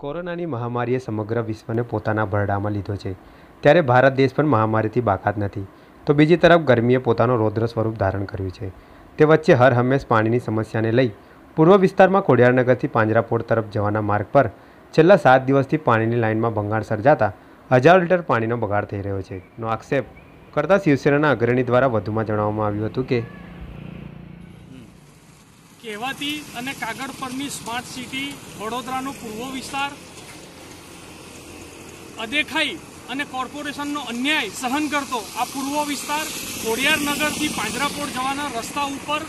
કોરોનાની મહામારીએ સમગ્ર વિશ્વને પોતાના ભરડામાં લીધો છે. ત્યારે ભારત દેશ પણ મહામારીથી બાકાત નથી. તો બીજી તરફ ગરમીએ પોતાનો રૌદ્ર સ્વરૂપ ધારણ કર્યું છે. તે વચ્ચે હર હંમેશ પાણીની સમસ્યાને લઈ પૂર્વ વિસ્તારમાં ખોડિયારનગરથી પાંજરાપોળ તરફ જવાના માર્ગ પર છેલ્લા સાત દિવસથી પાણીની લાઇનમાં ભંગાણ સર્જાતા હજારો લીટર પાણીનો બગાડ થઈ રહ્યો છે. નો આક્ષેપ કરતાં શિવસેનાના અગ્રણી દ્વારા વધુમાં જણાવવામાં આવ્યું હતું કે કહેવાતી અને કાગળ પરની સ્માર્ટ સિટી વડોદરાનો પૂર્વ વિસ્તાર, અદેખાઈ અને કોર્પોરેશનનો અન્યાય સહન કરતો આ પૂર્વ વિસ્તાર ખોડિયારનગરથી પાંજરાપોળ જવાના રસ્તા ઉપર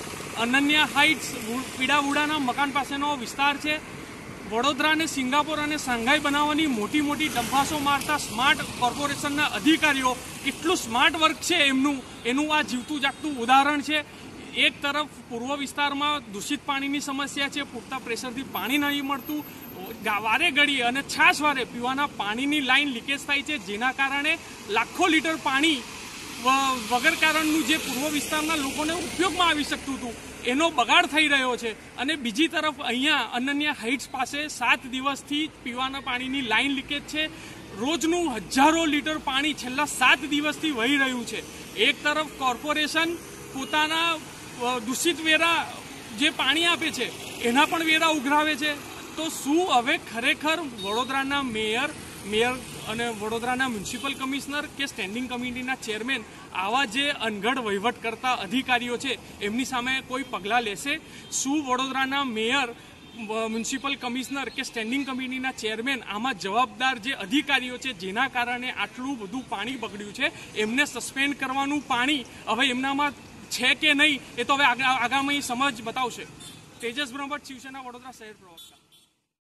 અનન્યા હાઇટ્સ પીડાવુડાના મકાન પાસેનો વિસ્તાર છે. વડોદરાને સિંગાપોર અને શાંઘાઈ બનાવવાની મોટી મોટી ડંફાસો મારતા સ્માર્ટ કોર્પોરેશનના અધિકારીઓ કેટલું સ્માર્ટ વર્ક છે એમનું, એનું આ જીવતું જાગતું ઉદાહરણ છે. એક તરફ પૂર્વ વિસ્તારમાં દૂષિત પાણીની સમસ્યા છે, પૂરતા પ્રેશરથી પાણી નહીં મળતું વારે ઘડીએ અને છાશ વારે પીવાના પાણીની લાઈન લીકેજ થાય છે, જેના કારણે લાખો લીટર પાણી વગર કારણનું જે પૂર્વ વિસ્તારના લોકોને ઉપયોગમાં આવી શકતું હતું, એનો બગાડ થઈ રહ્યો છે. અને બીજી તરફ અહીંયા અનન્ય હાઇટ્સ પાસે સાત દિવસથી પીવાના પાણીની લાઈન લીકેજ છે. રોજનું હજારો લીટર પાણી છેલ્લા સાત દિવસથી વહી રહ્યું છે. એક તરફ કોર્પોરેશન પોતાના દૂષિત વેરા જે પાણી આપે છે, એના પણ વેરા ઉઘરાવે છે. તો શું હવે ખરેખર વડોદરાના મેયર મેયર અને વડોદરાના મ્યુનિસિપલ કમિશનર કે સ્ટેન્ડિંગ કમિટીના ચેરમેન આવા જે અનગઢ વહીવટ કરતા અધિકારીઓ છે, એમની સામે કોઈ પગલાં લેશે? શું વડોદરાના મેયર મ્યુનિસિપલ કમિશનર કે સ્ટેન્ડિંગ કમિટીના ચેરમેન આમાં જવાબદાર જે અધિકારીઓ છે, જેના કારણે આટલું બધું પાણી બગડ્યું છે, એમને સસ્પેન્ડ કરવાનું પાણી, હવે એમનામાં છે કે નહીં, એ તો હવે આગા- આગામી સમજ બતાવશે. તેજસ બ્રહ્મભટ્ટ, શિવસેના, વડોદરા શહેર પ્રવક્તા.